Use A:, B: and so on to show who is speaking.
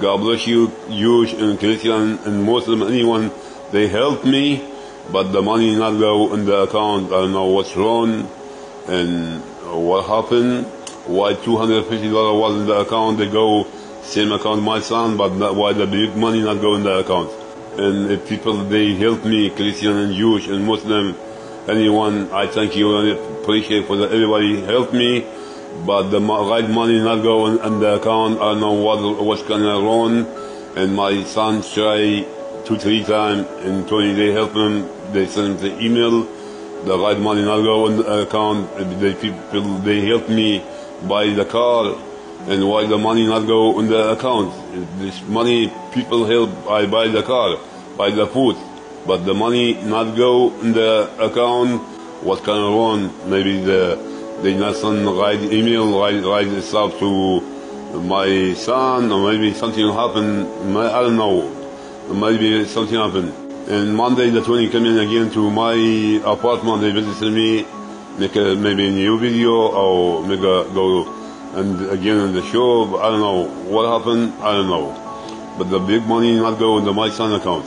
A: God bless you, Jewish and Christian and Muslim, anyone. They helped me, but the money not go in the account. I don't know what's wrong and what happened. Why $250 was in the account, they go same account my son, but not, why the big money not go in the account. And if people, they help me, Christian and Jewish and Muslim, anyone, I thank you and appreciate for that everybody help me, but the right money not go in, in the account, I know what, what's going on, and my son try two, three times, and Tony, they help him, they send the email, the right money not go in the account, they people, they help me buy the car, and why the money not go in the account? This money people help I buy the car, buy the food, but the money not go in the account. What of wrong? Maybe the they not send right email, right right stuff to my son, or maybe something happened. I don't know. Maybe something happened. And Monday the 20 came in again to my apartment. They visited me, make a, maybe a new video or make a go and again in the show. I don't know what happened. I don't know. But the big money not go into my son account.